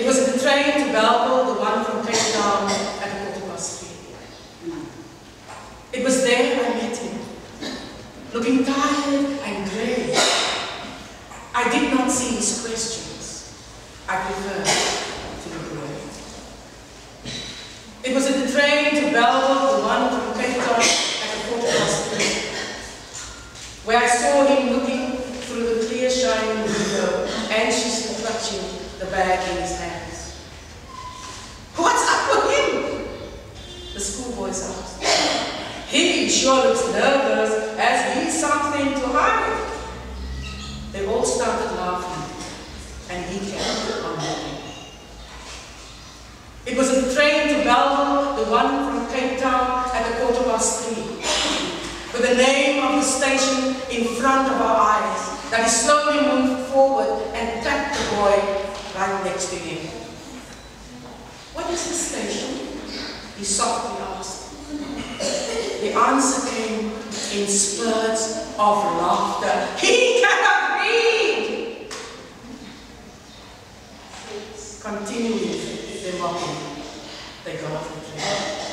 It was the train to Bellville, the one from Cape Town at quarter. It was there I met him, looking tired and grey. I did not see his questions. I preferred to look away. It was the train to Bellville, the one from Cape Town at quarter where I saw him looking the bag in his hands. What's up with him? The schoolboys asked. He sure looks nervous, as he's something to hide. They all started laughing, and he kept on walking. It was a train to Bellville, the one from Cape Town at a quarter past three, with the name of the station in front of our eyes, that he slowly moved forward and tapped the boy right next to him. What is the station? He softly asked. The answer came in spurts of laughter. He cannot read! Continuing their mocking, they got the train.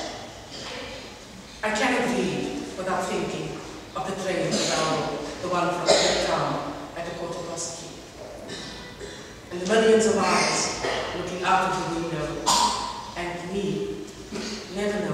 I cannot read without thinking of the train Bellville, the one from Cape Town at a quarter past three. And the millions of eyes looking out of the window never